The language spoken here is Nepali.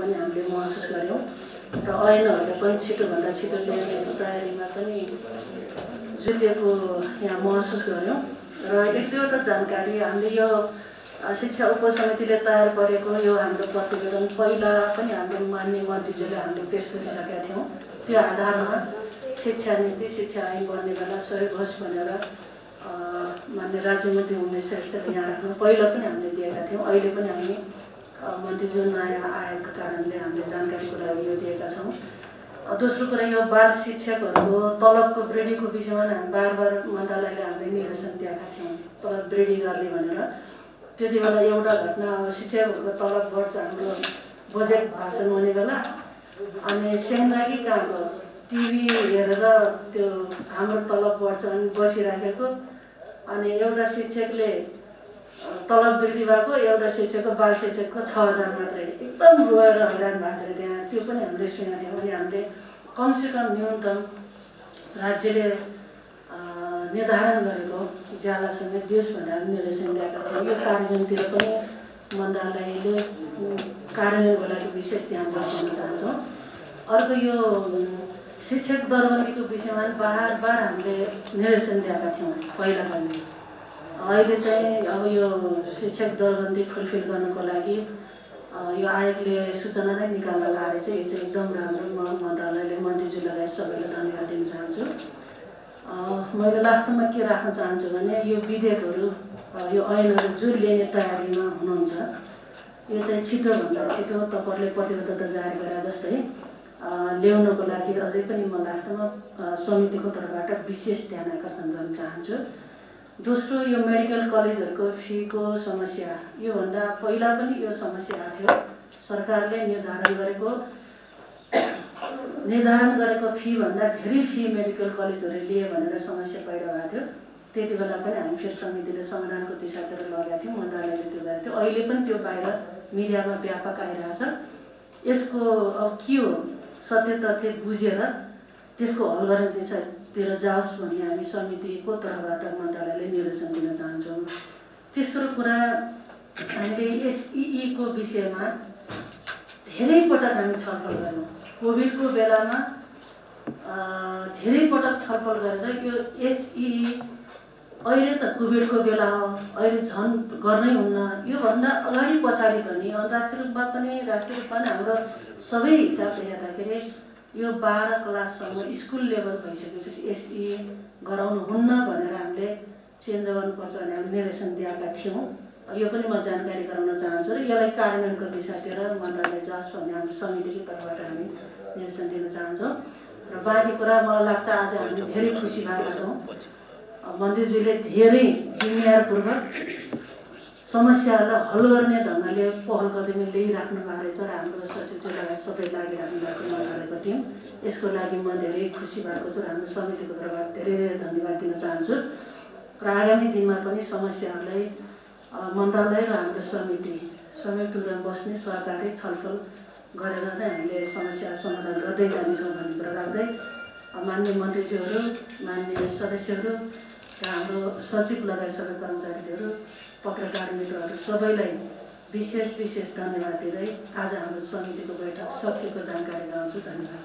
पनि हामीले महसुस गऱ्यौँ र ऐनहरूले पनि छिटोभन्दा छिटो ल्याइएको तयारीमा पनि जुटिएको यहाँ महसुस गऱ्यौँ र एक दुईवटा जानकारी हामीले यो शिक्षा उपसमितिले तयार पारेको यो हाम्रो प्रतिवेदन पहिला पनि हामीले मान्य मन्त्रीज्यूले हामीले पेस गरिसकेका थियौँ। त्यो आधारमा शिक्षा नीति शिक्षा ऐन बन्ने बेला सहयोग होस् भनेर मान्य राज्यमन्त्री उमेश श्रेष्ठले यहाँ राख्नु पहिला पनि हामीले दिएका थियौँ। अहिले पनि हामी मन्त्रीज्यू नयाँ आएको कारणले हामीले जानकारीको लागि यो दिएका छौँ। दोस्रो कुरा यो बाल शिक्षकहरूको तलबको वृद्धिको विषयमा हामी बार बार मन्त्रालयले हामीले निर्देशन दिएका थियौँ तलब वृद्धि गर्ने भनेर। त्यति बेला एउटा घटना अब शिक्षकहरूको तलब बढ्छ हाम्रो बजेट भाषण हुने बेला। अनि सेन्दाकी कहाँको टिभी हेरेर त्यो हाम्रो तलब बढ्छ अनि बसिराखेको। अनि एउटा शिक्षकले तलब वृद्धि भएको एउटा शिक्षकको बाल शिक्षकको छ हजार मात्रै एकदम रोएर हैरान भएको थियो त्यहाँ। त्यो पनि हामीले सुनेका थियौँ। अनि हामीले कमसेकम न्यूनतम राज्यले निर्धारण गरेको ज्याला समेत दियोस् भनेर निर्देशन दिएका थियौँ। यो कार्यान्वयनतिर पनि मन्त्रालयले कार्यान्वयनको लागि विशेष ध्यान दिन चाहन्छौँ। अर्को यो शिक्षक दरबन्दीको विषयमा बार बार हामीले निर्देशन दिएका थियौँ। पहिला पनि। अहिले चाहिँ अब यो शिक्षक दरबन्दी फुलफिल गर्नको लागि यो आयोगले सूचना नै निकाल्दा लागेको चाहिँ यो चाहिँ एकदम राम्रो म मन्त्रालयले मन्त्रीज्यू लगायत सबैलाई धन्यवाद दिन चाहन्छु। मैले लास्टमा के राख्न चाहन्छु भने यो विधेयकहरू यो ऐनहरू जुन लिने तयारीमा हुनुहुन्छ यो चाहिँ छिटोभन्दा छिटो तपाईँहरूले प्रतिबद्धता जारी गरे जस्तै ल्याउनको लागि अझै पनि म लास्टमा समितिको तर्फबाट विशेष ध्यान आकर्षण गर्न चाहन्छु। दोस्रो यो मेडिकल कलेजहरूको फीको समस्या। योभन्दा पहिला पनि यो समस्या थियो। सरकारले निर्धारण गरेको निर्धारण गरेको फीभन्दा धेरै फी मेडिकल कलेजहरूले लिए भनेर समस्या पैदा थियो। त्यति बेला पनि हामी फेरि समितिले समाधानको दिशातिर लगेका थियौँ मन्त्रालयले त्यो गरेको थियो। अहिले पनि त्यो बाहिर मिडियामा व्यापक आइरहेछ यसको अब के हो? सत्य तथ्य बुझेर त्यसको हल गर्ने दिशातिर जाओस् भन्ने हामी समितिको तर्फबाट मन्त्रालयले निर्देशन दिन चाहन्छौँ। तेस्रो कुरा हामीले एसइईको विषयमा धेरै पटक हामी छलफल गऱ्यौँ कोभिडको बेलामा धेरै पटक छलफल गरेर यो एसइई अहिले त कोभिडको बेला हो अहिले झन् गर्नै हुन्न। योभन्दा अगाडि पछाडि पनि अन्तर्राष्ट्रिय रूपमा पनि राष्ट्रिय रूपमा पनि हाम्रो सबै हिसाबले हेर्दाखेरि यो बाह्र क्लाससम्म स्कुल लेभल भइसकेपछि एसई गराउनु हुन्न भनेर हामीले चेन्ज गर्नुपर्छ भने हामीले निर्देशन दिएका थियौँ। यो पनि म जानकारी गराउन चाहन्छु र यसलाई कार्यान्वयनको दिशातिर मन्त्रालय जाओस् भन्ने हाम्रो समितिको तर्फबाट हामी निर्देशन दिन चाहन्छौँ। र बाँकी कुरा मलाई लाग्छ आज हामी धेरै खुसी भएका छौँ। मन्त्रीज्यूले धेरै जिम्मेवारपूर्वक समस्याहरूलाई हल गर्ने ढङ्गले पहल कदमी भएको रहेछ र हाम्रो सचिवज्यू लगायत सबै लागिराख्नु भएको छ मन्त्रालयको टिम यसको लागि म धेरै खुसी भएको छु र हाम्रो समितिको तर्फबाट धेरै धेरै धन्यवाद दिन चाहन्छु। र आगामी दिनमा पनि समस्याहरूलाई मन्त्रालय र हाम्रो समिति संयुक्त रूपमा बस्ने सहकारी छलफल गरेर नै हामीले समस्या समाधान गर्दै जानेछौँ भन्ने कुरा राख्दै। मान्य मन्त्रीज्यूहरू मान्य सदस्यहरू र हाम्रो सचिव लगायत सबै कर्मचारीहरू पत्रकार मित्रहरू सबैलाई विशेष विशेष धन्यवाद दिँदै आज हाम्रो समितिको बैठक सकिएको जानकारी गराउँछु। धन्यवाद।